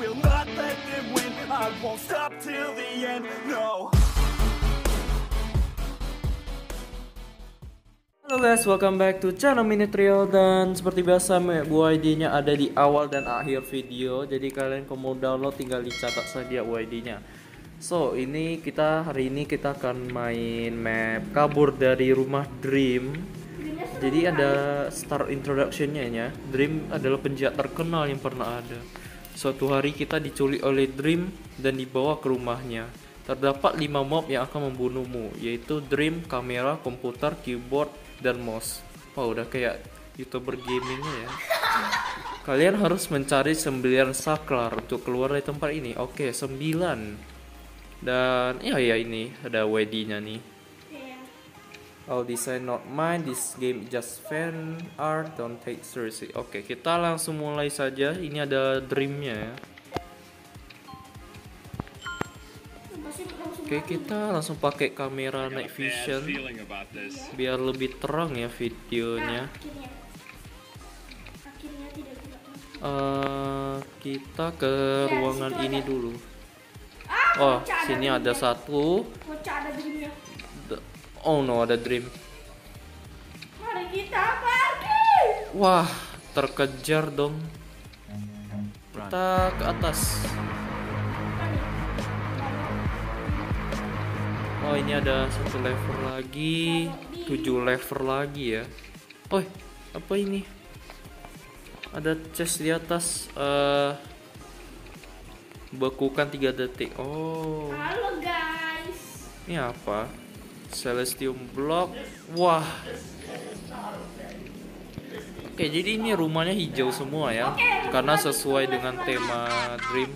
will not let them win. I won't stop till the end. No. Halo guys, welcome back to channel Mini Trio dan seperti biasa UID-nya ada di awal dan akhir video. Jadi kalian kalau mau download tinggal dicatat saja UID-nya. So, ini kita hari ini kita akan main map kabur dari rumah Dream. Jadi ada start introduction-nya ya. Dream adalah penjahat terkenal yang pernah ada. Suatu hari kita diculik oleh Dream dan dibawa ke rumahnya. Terdapat 5 mob yang akan membunuhmu, yaitu Dream, kamera, komputer, keyboard, dan mouse. Wow, udah kayak youtuber gamingnya ya. Kalian harus mencari 9 saklar untuk keluar dari tempat ini. Oke, 9. Dan ya ya ini ada WD-nya nih. All design not mine, this game just fan art, don't take seriously. Oke, kita langsung mulai saja. Ini ada dreamnya ya. Oke, kita langsung pakai kamera night vision biar lebih terang ya videonya. Uh, kita ke ruangan ini dulu. Oh, sini ada satu. Oh no, ada dream. Mari kita pergi. Wah, terkejar dong. Kita ke atas. Oh, ini ada satu level lagi, tujuh level lagi ya. Oh, apa ini? Ada chest di atas. eh bekukan 3 detik. Oh. Halo guys. Ini apa? Celestium Block. Wah. Oke, jadi ini rumahnya hijau semua ya. Karena sesuai dengan tema Dream.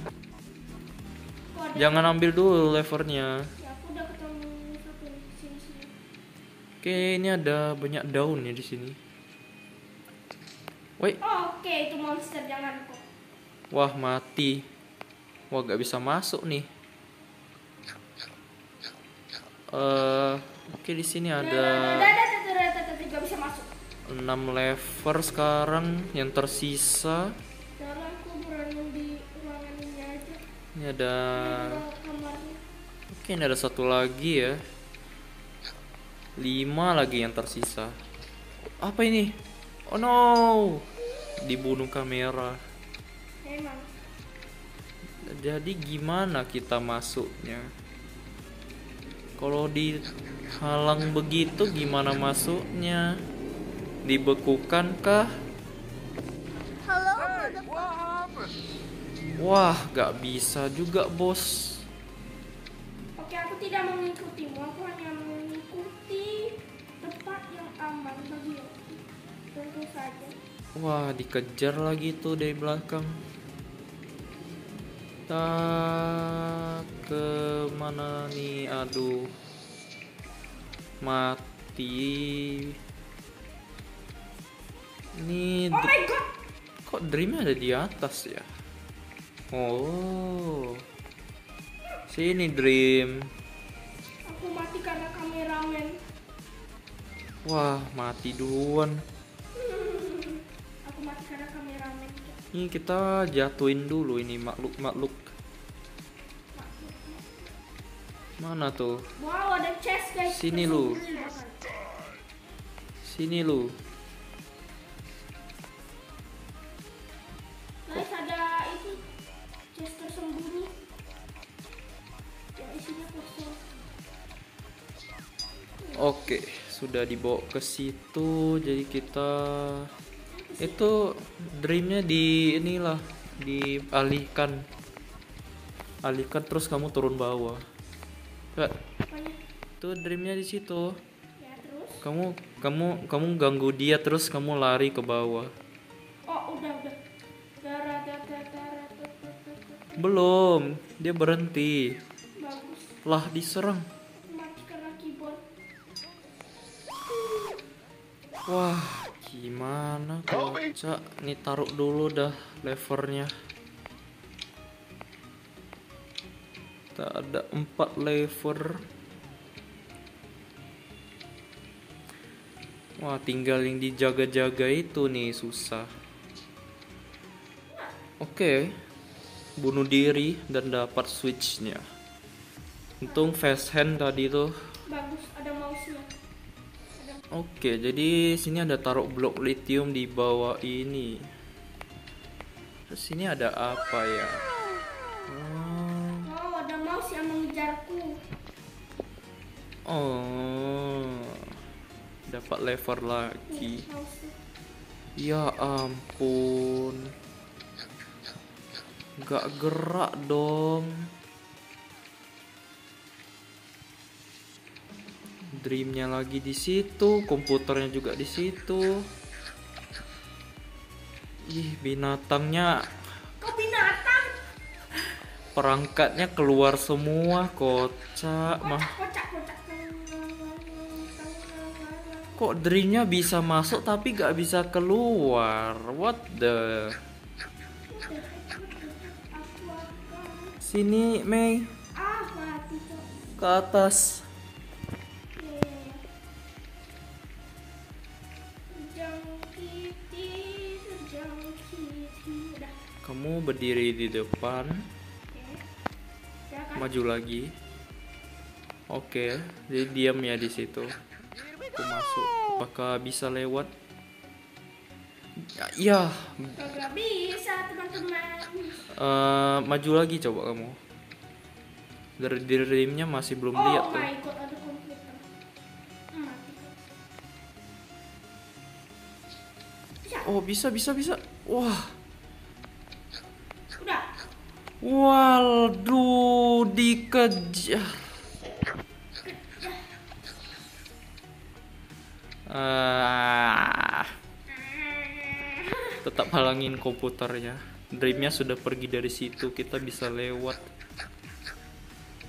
Jangan ambil dulu levernya. Ya. Oke, ini ada banyak daun ya di sini. Woi, Oh, Oke itu monster jangan kok. wah mati. Wah, gak bisa masuk nih. Eh, oke di sini Ada ada. 6 lever sekarang yang tersisa. Ini ada. Oke, ini ada satu lagi ya. 5 lagi yang tersisa. Apa ini? Oh no. Dibunuh kamera. Jadi gimana kita masuknya? Kalau dihalang begitu gimana masuknya? Dibekukan kah? Wah, gak bisa juga bos. Oke aku tidak mengikutimu. Aku hanya mengikuti tempat yang aman bagi aku. Tentu saja. Wah, dikejar lagi tuh dari belakang. Tak ke mana nih? Aduh. Mati. Ini Oh my god. kok dreamnya ada di atas ya? Oh. Sini dream. Aku mati karena kameramen. Wah, mati duluan. Aku mati karena kameramen. Ini kita jatuhin dulu ini makhluk-makhluk. Mana tuh? Wow ada chest guys. Sini lu. Sini lu. Guys ada itu chest tersembunyi. Yang isinya kosong. Oke, sudah dibawa ke situ. Jadi kita itu dreamnya di inilah dialihkan. Alihkan terus kamu turun bawah. Kak, tuh dreamnya di situ. Ya terus. Kamu kamu kamu ganggu dia terus kamu lari ke bawah. Oh udah udah. Belum, dia berhenti. Bagus. Lah diserang. Wah, gimana kocak? Nih taruh dulu dah levernya. Tak ada empat lever. Wah, tinggal yang dijaga-jaga itu nih susah. Oke. bunuh diri dan dapat switchnya. Untung fast hand tadi tuh. Bagus, ada mouse-nya. Ada Oke, jadi sini ada taruh blok lithium di bawah ini. Terus sini ada apa ya? Oh, Oh, ada mouse yang mengejarku. oh. dapat lever lagi. Mouse. Ya ampun. Gak gerak dong. Dreamnya lagi di situ, komputernya juga di situ. Ih, binatangnya Kau binatang. perangkatnya keluar semua, kocak mah. Kok dreamnya bisa masuk tapi gak bisa keluar? What the? Sini, Mei, ke atas. Berdiri di depan, Oke. Maju lagi. Oke, jadi diam ya di situ. Aku masuk. Apakah bisa lewat? Ya, ya. Bisa teman-teman. Eh, maju lagi coba kamu. Dari dreamnya masih belum lihat Oh tuh. my god, ada. Hmm. Oh bisa bisa bisa. Wah. Waduh dikejar. Ah, tetap halangin komputernya. Dreamnya sudah pergi dari situ, kita bisa lewat.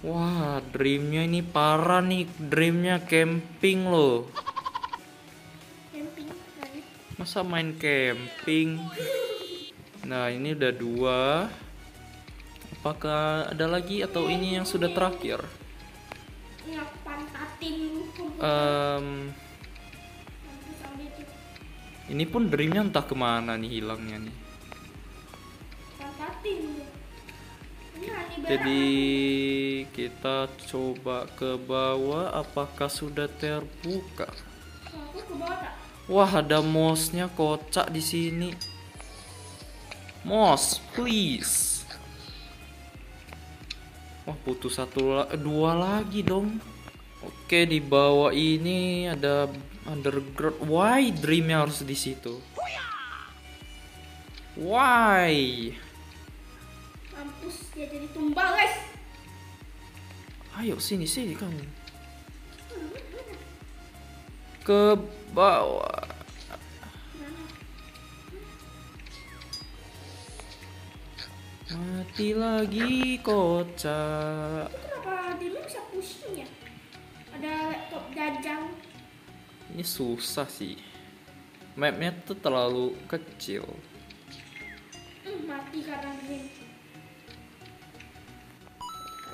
Wah, dreamnya ini parah nih. Dreamnya camping loh. Camping. Masa main camping? Nah, ini udah dua. Apakah ada lagi atau ini yang sudah terakhir? Itu ini pun dreamnya entah ke mana nih hilangnya nih. berat. Jadi kita coba ke bawah. Apakah sudah terbuka? Wah, ada mouse-nya kocak di sini. Mouse, please. Wah, putus satu dua lagi dong. Oke, di bawah ini ada underground. Why dreamnya harus di situ? Why? Mampus dia jadi tumbal guys. Ayo sini sini kamu. Ke bawah. Mati lagi kocak. Kenapa dia bisa pusing ya? Ada laptop dajang. Ini susah sih. Mapnya tuh terlalu kecil. Hmm, mati karena dream.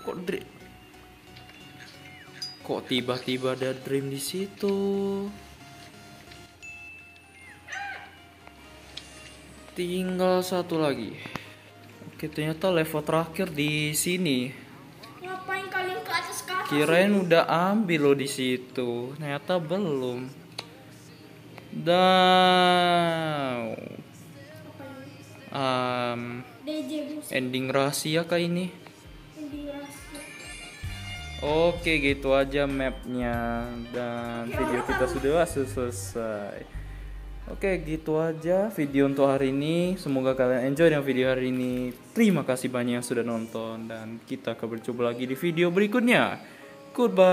Kok dream? Kok tiba-tiba ada dream di situ? Tinggal satu lagi. Oke, ternyata level terakhir di sini. Ngapain kalian ke atas ke atas? Kirain udah ambil lo di situ. Ternyata belum. Dan ini? um, ending rahasia kah ini? Ending rahasia. Oke gitu aja mapnya dan video kita sudah selesai. Oke gitu aja video untuk hari ini. Semoga kalian enjoy dengan video hari ini. Terima kasih banyak yang sudah nonton dan kita akan berjumpa lagi di video berikutnya. Goodbye.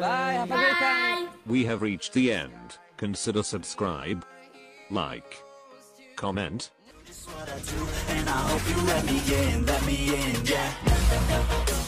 Bye. Have a great time. Bye. We have reached the end. Consider subscribe, like, comment, And I hope you let me in, let me in, yeah.